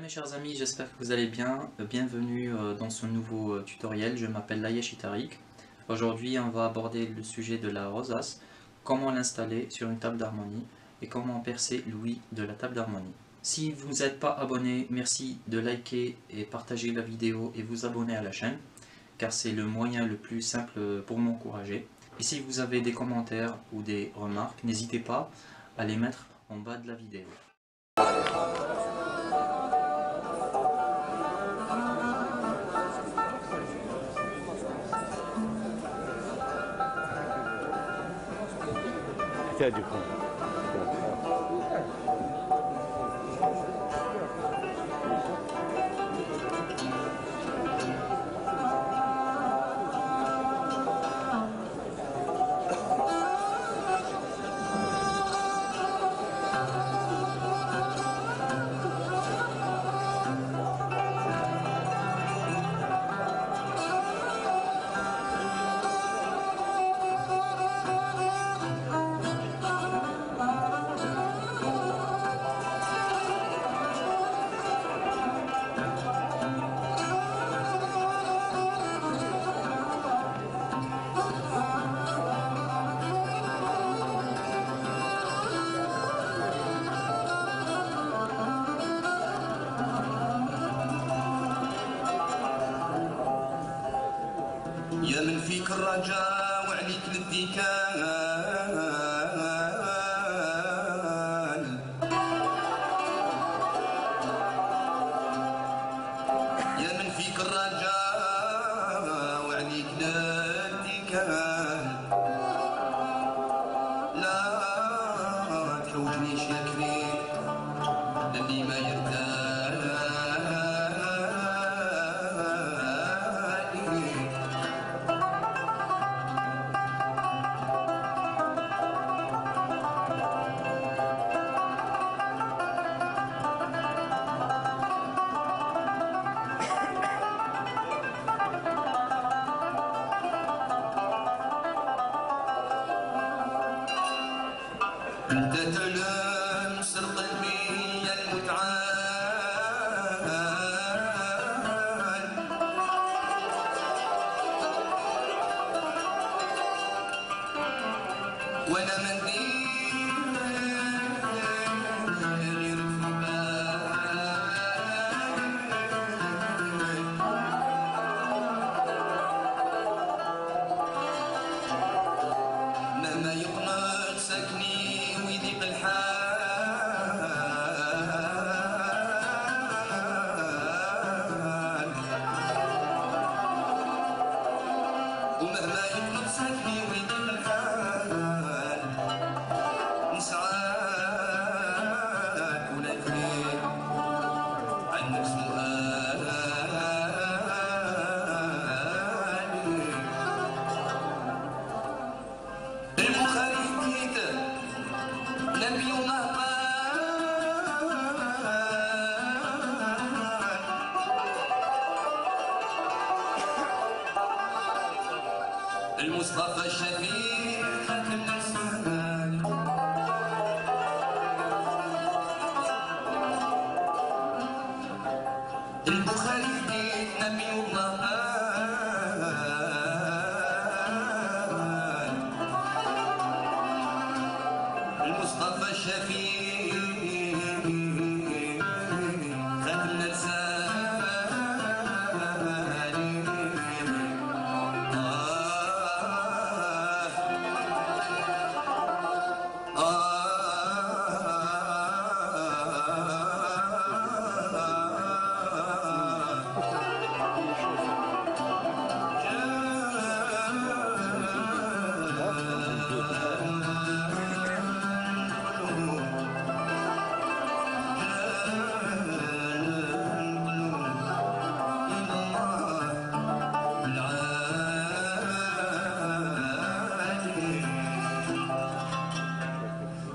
mes chers amis, j'espère que vous allez bien. Bienvenue euh, dans ce nouveau euh, tutoriel. Je m'appelle Layesh Itarik. Aujourd'hui, on va aborder le sujet de la rosace, comment l'installer sur une table d'harmonie et comment percer l'ouïe de la table d'harmonie. Si vous n'êtes pas abonné, merci de liker et partager la vidéo et vous abonner à la chaîne car c'est le moyen le plus simple pour m'encourager. Et si vous avez des commentaires ou des remarques, n'hésitez pas à les mettre en bas de la vidéo. يا من فيك الرجاء يا من فيك الرجاء وعليك الاتكال. لا تحوجنيش يا انت تنام يا المتعال. وأنا الحال. Shamir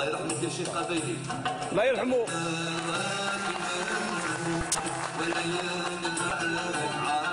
الله يرحمه كل شيخ قبيلي الله يرحمه. آه، ولكن يرحمه